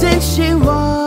真希望。